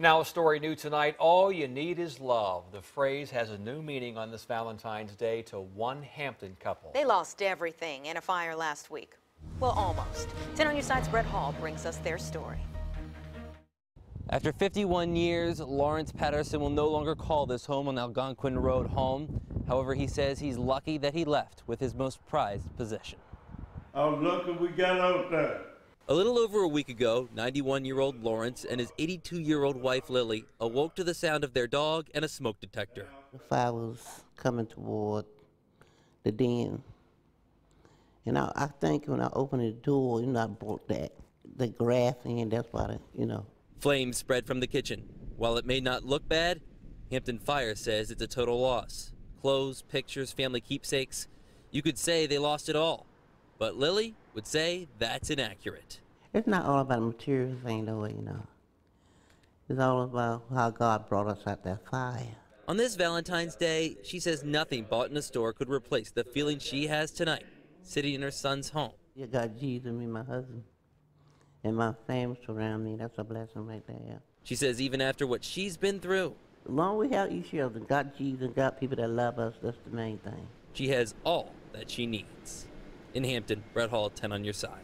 Now, a story new tonight all you need is love. The phrase has a new meaning on this Valentine's Day to one Hampton couple. They lost everything in a fire last week. Well, almost. 10 on your side's Brett Hall brings us their story. After 51 years, Lawrence Patterson will no longer call this home on Algonquin Road home. However, he says he's lucky that he left with his most prized possession. I was lucky we got out there. A little over a week ago, 91 year old Lawrence and his 82 year old wife Lily awoke to the sound of their dog and a smoke detector. The fire was coming toward the den. And I, I think when I opened the door, you know, I brought that, the grass in, that's why, the, you know. Flames spread from the kitchen. While it may not look bad, Hampton Fire says it's a total loss. Clothes, pictures, family keepsakes. You could say they lost it all. But Lily would say that's inaccurate. It's not all about material thing though, you know. It's all about how God brought us out that fire. On this Valentine's Day, she says nothing bought in a store could replace the feeling she has tonight, sitting in her son's home. You got Jesus and me, my husband, and my family surround me. That's a blessing right there. She says even after what she's been through, As long as we have each other, got Jesus and got people that love us, that's the main thing. she has all that she needs. In Hampton, Brett Hall, 10 on your side.